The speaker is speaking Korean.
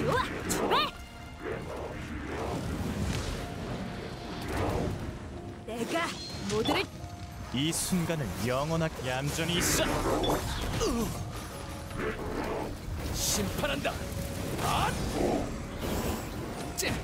좋아, 출발! 내가 모두를 이 순간은 영원한 얌전히 있어. 심판한다. 아! 쨔!